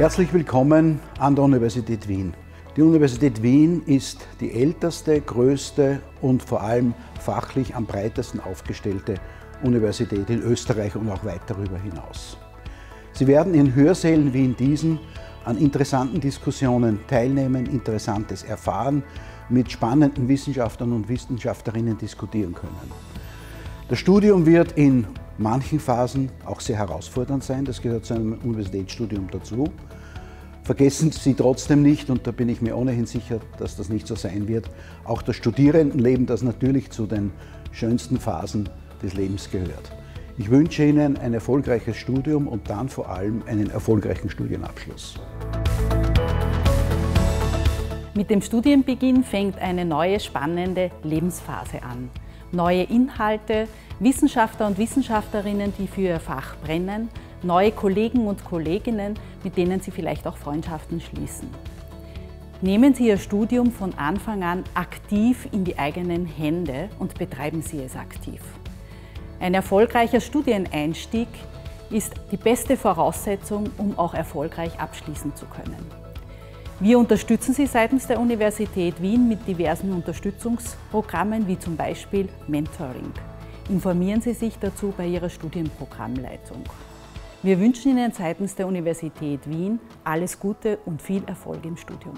Herzlich willkommen an der Universität Wien. Die Universität Wien ist die älteste, größte und vor allem fachlich am breitesten aufgestellte Universität in Österreich und auch weit darüber hinaus. Sie werden in Hörsälen wie in diesen an interessanten Diskussionen teilnehmen, Interessantes erfahren, mit spannenden Wissenschaftlern und Wissenschaftlerinnen diskutieren können. Das Studium wird in manchen Phasen auch sehr herausfordernd sein. Das gehört zu einem Universitätsstudium dazu. Vergessen Sie trotzdem nicht, und da bin ich mir ohnehin sicher, dass das nicht so sein wird, auch das Studierendenleben, das natürlich zu den schönsten Phasen des Lebens gehört. Ich wünsche Ihnen ein erfolgreiches Studium und dann vor allem einen erfolgreichen Studienabschluss. Mit dem Studienbeginn fängt eine neue spannende Lebensphase an neue Inhalte, Wissenschaftler und Wissenschaftlerinnen, die für ihr Fach brennen, neue Kollegen und Kolleginnen, mit denen Sie vielleicht auch Freundschaften schließen. Nehmen Sie Ihr Studium von Anfang an aktiv in die eigenen Hände und betreiben Sie es aktiv. Ein erfolgreicher Studieneinstieg ist die beste Voraussetzung, um auch erfolgreich abschließen zu können. Wir unterstützen Sie seitens der Universität Wien mit diversen Unterstützungsprogrammen wie zum Beispiel Mentoring. Informieren Sie sich dazu bei Ihrer Studienprogrammleitung. Wir wünschen Ihnen seitens der Universität Wien alles Gute und viel Erfolg im Studium.